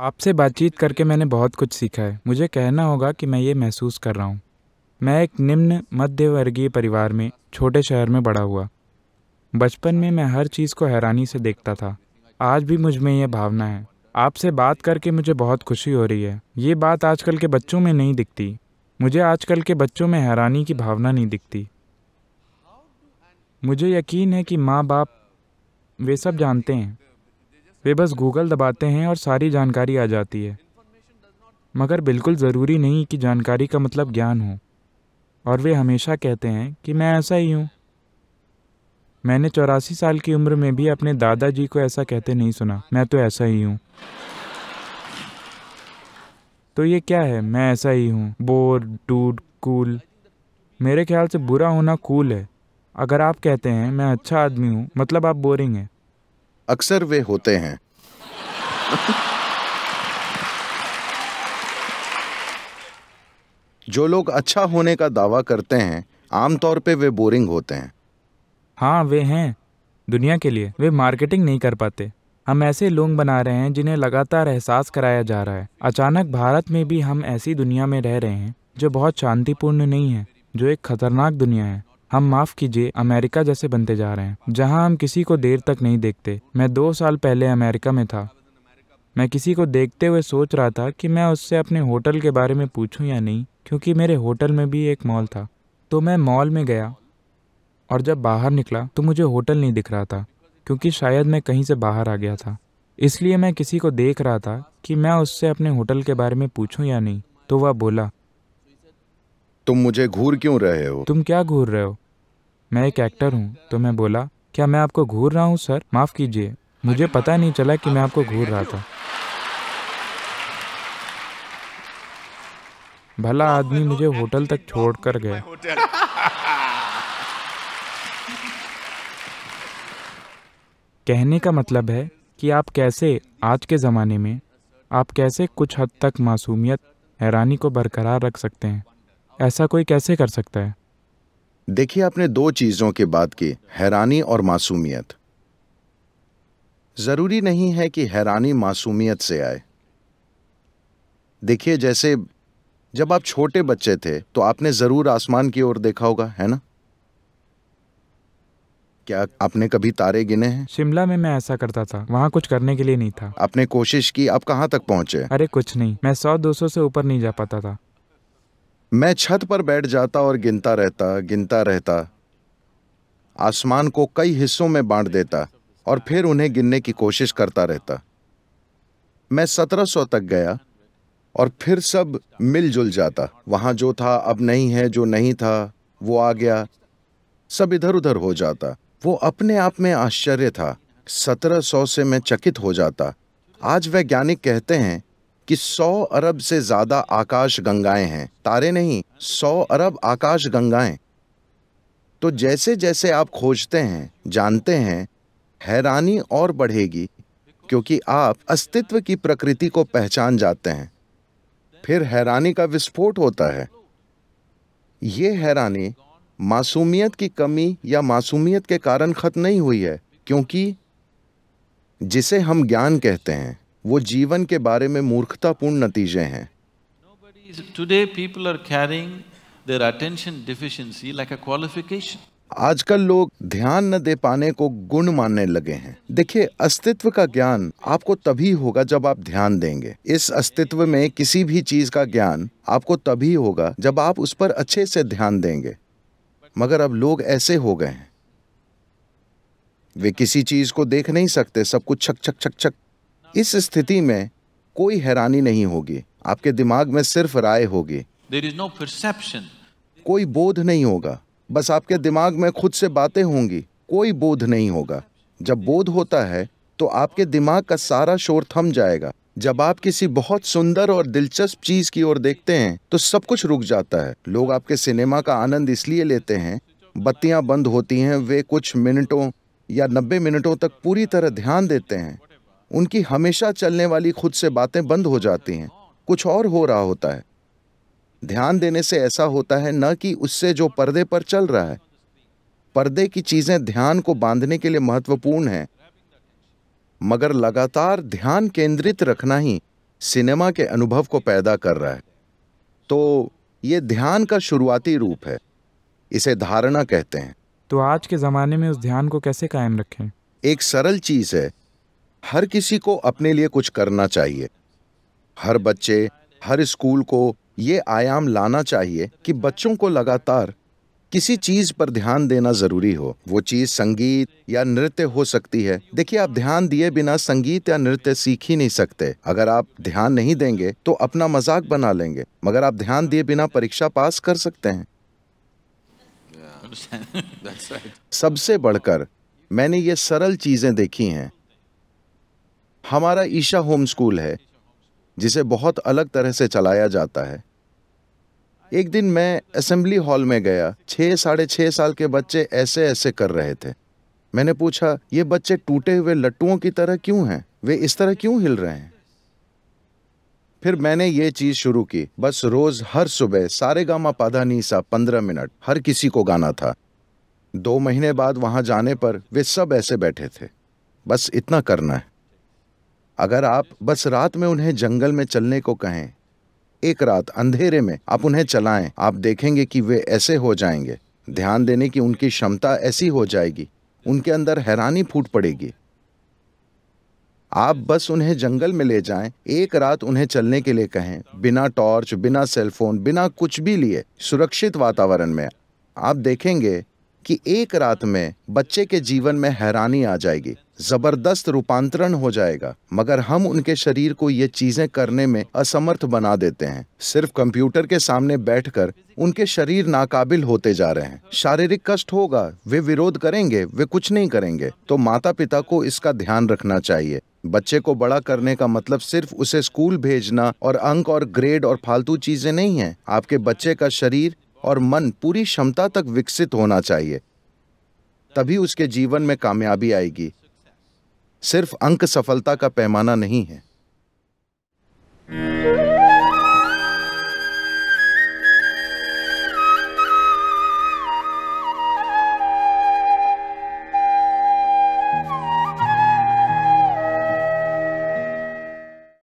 आपसे बातचीत करके मैंने बहुत कुछ सीखा है। मुझे कहना होगा कि मैं ये महसूस कर रहा हूँ। मैं एक निम्न मध्य वर्गीय परिवार में, छोटे शहर में बड़ा हुआ। बचपन में मैं हर चीज़ को हैरानी से देखता था। आज भी मुझमें यह भावना है। आपसे बात करके मुझे बहुत खुशी हो रही है। ये बात आजकल के बच्चों में नहीं दिखती। मुझे आजकल के बच्चों में हैरानी की भावना नहीं दिखती। मुझे यकीन है कि माँ बाप वे सब जानते हैं। वे बस गूगल दबाते हैं और सारी जानकारी आ जाती है। मगर बिल्कुल ज़रूरी नहीं कि जानकारी का मतलब ज्ञान हो। और वे हमेशा कहते हैं कि मैं ऐसा ही हूँ। मैंने चौरासी साल की उम्र में भी अपने दादाजी को ऐसा कहते नहीं सुना। मैं तो ऐसा ही हूँ। तो ये क्या है? मैं ऐसा ही हूँ। Bore, dude, cool. मेरे ख्याल से बुरा होना कूल है। अगर आप कहते हैं, मैं अच्छा आदमी हूँ मतलब आप बोरिंग हैं। अक्सर वे होते हैं। जो लोग अच्छा होने का दावा करते हैं आमतौर पे वे बोरिंग होते हैं। हाँ वे हैं। दुनिया के लिए, वे मार्केटिंग नहीं कर पाते। हम ऐसे लोग बना रहे हैं जिन्हें लगातार एहसास कराया जा रहा है। अचानक भारत में भी हम ऐसी दुनिया में रह रहे हैं, जो बहुत शांतिपूर्ण नहीं है, जो एक खतरनाक दुनिया है। हम माफ़ कीजिए अमेरिका जैसे बनते जा रहे हैं। जहाँ हम किसी को देर तक नहीं देखते। मैं दो साल पहले अमेरिका में था। मैं किसी को देखते हुए सोच रहा था कि मैं उससे अपने होटल के बारे में पूछूँ या नहीं क्योंकि मेरे होटल में भी एक मॉल था। तो मैं मॉल में गया और जब बाहर निकला तो मुझे होटल नहीं दिख रहा था क्योंकि शायद मैं कहीं से बाहर आ गया था। इसलिए मैं किसी को देख रहा था कि मैं उससे अपने होटल के बारे में पूछूँ या नहीं तो वह बोला तुम मुझे घूर क्यों रहे हो? तुम क्या घूर रहे हो? मैं एक एक्टर हूँ तो मैं बोला, क्या मैं आपको घूर रहा हूँ, सर? माफ़ कीजिए। मुझे पता नहीं चला कि मैं आपको घूर रहा था। भला आदमी मुझे होटल तक छोड़ कर गया। कहने का मतलब है कि आप कैसे आज के ज़माने में, आप कैसे कुछ हद तक मासूमियत, हैरानी को बरकरार रख सकते हैं। ऐसा कोई कैसे कर सकता है? देखिए आपने दो चीज़ों की बात की हैरानी और मासूमियत। ज़रूरी नहीं है कि हैरानी मासूमियत से आए। देखिए जैसे जब आप छोटे बच्चे थे तो आपने ज़रूर आसमान की ओर देखा होगा है ना? क्या आपने कभी तारे गिने हैं? शिमला में मैं ऐसा करता था वहाँ कुछ करने के लिए नहीं था। आपने कोशिश की आप कहाँ तक पहुँचे? अरे कुछ नहीं मैं सौ दो सौ से ऊपर नहीं जा पाता था। मैं छत पर बैठ जाता और गिनता रहता गिनता रहता। आसमान को कई हिस्सों में बांट देता और फिर उन्हें गिनने की कोशिश करता रहता। मैं सत्रह सौ तक गया और फिर सब मिलजुल जाता। वहाँ जो था अब नहीं है, जो नहीं था, वो आ गया। सब इधर उधर हो जाता। वो अपने आप में आश्चर्य था। सत्रह सौ से मैं चकित हो जाता। आज वैज्ञानिक कहते हैं कि सौ अरब से ज़्यादा आकाश गंगाएँ हैं। तारे नहीं, सौ अरब आकाश गंगाएँ। तो जैसे जैसे आप खोजते हैं, जानते हैं, हैरानी और बढ़ेगी, क्योंकि आप अस्तित्व की प्रकृति को पहचान जाते हैं। फिर हैरानी का विस्फोट होता है। ये हैरानी मासूमियत की कमी या मासूमियत के कारण खत्म नहीं हुई है, क्योंकि जिसे हम ज्ञान कहते हैं वो जीवन के बारे में मूर्खतापूर्ण नतीजे हैं। Today people are carrying their attention deficiency like a qualification. आजकल लोग ध्यान न दे पाने को गुण मानने लगे हैं। देखिए अस्तित्व का ज्ञान आपको तभी होगा जब आप ध्यान देंगे। इस अस्तित्व में किसी भी चीज़ का ज्ञान आपको तभी होगा जब आप उस पर अच्छे से ध्यान देंगे। मगर अब लोग ऐसे हो गए हैं। वे किसी चीज़ को देख नहीं सकते सब कुछ छक छक छक छक इस स्थिति में कोई हैरानी नहीं होगी। आपके दिमाग में सिर्फ़ राय होगी। No. कोई बोध नहीं होगा। बस आपके दिमाग में खुद से बातें होंगी। कोई बोध नहीं होगा। जब बोध होता है तो आपके दिमाग का सारा शोर थम जाएगा। जब आप किसी बहुत सुंदर और दिलचस्प चीज़ की ओर देखते हैं तो सब कुछ रुक जाता है। लोग आपके सिनेमा का आनंद इसलिए लेते हैं बत्तियाँ बंद होती हैं वे कुछ मिनटों या नब्बे मिनटों तक पूरी तरह ध्यान देते हैं। उनकी हमेशा चलने वाली खुद से बातें बंद हो जाती हैं। कुछ और हो रहा होता है। ध्यान देने से ऐसा होता है न कि उससे जो पर्दे पर चल रहा है। पर्दे की चीज़ें ध्यान को बांधने के लिए महत्वपूर्ण हैं। मगर लगातार ध्यान केंद्रित रखना ही सिनेमा के अनुभव को पैदा कर रहा है। तो ये ध्यान का शुरुआती रूप है। इसे धारणा कहते हैं। तो आज के ज़माने में उस ध्यान को कैसे कायम रखें? एक सरल चीज़ है। हर किसी को अपने लिए कुछ करना चाहिए। हर बच्चे हर स्कूल को ये आयाम लाना चाहिए कि बच्चों को लगातार किसी चीज़ पर ध्यान देना ज़रूरी हो। वो चीज़ संगीत या नृत्य हो सकती है। देखिए आप ध्यान दिए बिना संगीत या नृत्य सीख ही नहीं सकते। अगर आप ध्यान नहीं देंगे तो अपना मज़ाक बना लेंगे। मगर आप ध्यान दिए बिना परीक्षा पास कर सकते हैं. सबसे बढ़कर मैंने ये सरल चीज़ें देखी हैं। हमारा ईशा होम स्कूल है, जिसे बहुत अलग तरह से चलाया जाता है। एक दिन मैं असेंबली हॉल में गया छः साढ़े छह साल के बच्चे ऐसे ऐसे कर रहे थे। मैंने पूछा, ये बच्चे टूटे हुए लट्टुओं की तरह क्यों हैं? वे इस तरह क्यों हिल रहे हैं? फिर मैंने ये चीज़ शुरू की, बस रोज हर सुबह सारे गामा पाधा नीसा पंद्रह मिनट, हर किसी को गाना था। दो महीने बाद वहाँ जाने पर वे सब ऐसे बैठे थे। बस इतना करना है। अगर आप बस रात में उन्हें जंगल में चलने को कहें, एक रात अंधेरे में आप उन्हें चलाएँ, आप देखेंगे कि वे ऐसे हो जाएँगे। ध्यान देने की उनकी क्षमता ऐसी हो जाएगी, उनके अंदर हैरानी फूट पड़ेगी। आप बस उन्हें जंगल में ले जाएँ, एक रात उन्हें चलने के लिए कहें, बिना टॉर्च, बिना सेलफोन बिना कुछ भी लिए, सुरक्षित वातावरण में। आप देखेंगे कि एक रात में बच्चे के जीवन में हैरानी आ जाएगी। ज़बरदस्त रूपांतरण हो जाएगा, मगर हम उनके शरीर को ये चीज़ें करने में असमर्थ बना देते हैं। सिर्फ़ कंप्यूटर के सामने बैठकर उनके शरीर नाकाबिल होते जा रहे हैं। शारीरिक कष्ट होगा, वे विरोध करेंगे, वे कुछ नहीं करेंगे। तो माता पिता को इसका ध्यान रखना चाहिए। बच्चे को बड़ा करने का मतलब सिर्फ़ उसे स्कूल भेजना और अंक और ग्रेड और फालतू चीज़ें नहीं है। आपके बच्चे का शरीर और मन पूरी क्षमता तक विकसित होना चाहिए। तभी उसके जीवन में कामयाबी आएगी। सिर्फ़ अंक सफलता का पैमाना नहीं है।